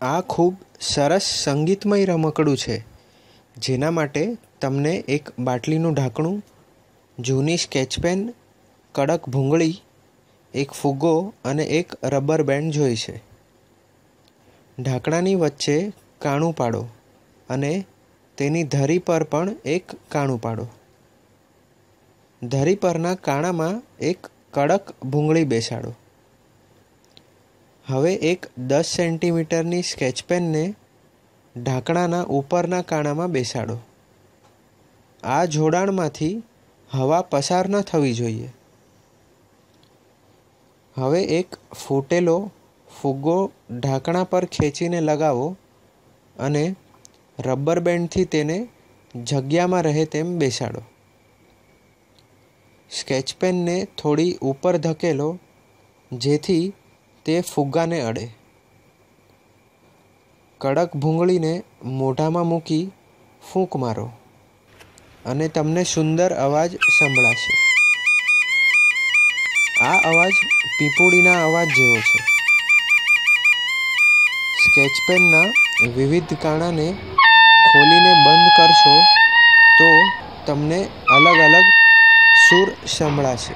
આ ખૂબ સરસ સંગીતમય રમકડું છે, જેના માટે તમને એક બાટલીનું ઢાંકણું, જૂની સ્કેચ પેન, કડક ભૂંગળી, એક ફુગ્ગો અને એક રબર બેન્ડ જોઈશે ઢાંકણાની વચ્ચે કાણું પાડો અને તેની ધરી પર પણ એક કાણું પાડો. ધરી પરના કાણામાં એક કડક ભૂંગળી બેસાડો. હવે એક દસ સેન્ટીમીટરની સ્કેચ પેનને ઢાંકણાના ઉપરના કાણામાં બેસાડો. આ જોડાણમાંથી હવા પસાર ન થવી જોઈએ. હવે એક ફૂટેલો ફુગ્ગો ઢાંકણા પર ખેંચીને લગાવો અને રબર બેન્ડથી તેને જગ્યામાં રહે તેમ બેસાડો. સ્કેચ પેનને થોડી ઉપર ધકેલો, જેથી તે ફુગ્ગાને અડે. કડક ભૂંગળીને મોઢામાં મૂકી ફૂંક મારો અને તમને સુંદર અવાજ સંભળાશે. આ અવાજ પીપુડીના અવાજ જેવો છે. સ્કેચ પેનના વિવિધ કાણાને ખોલીને બંધ કરશો તો તમને અલગ અલગ સૂર સંભળાશે.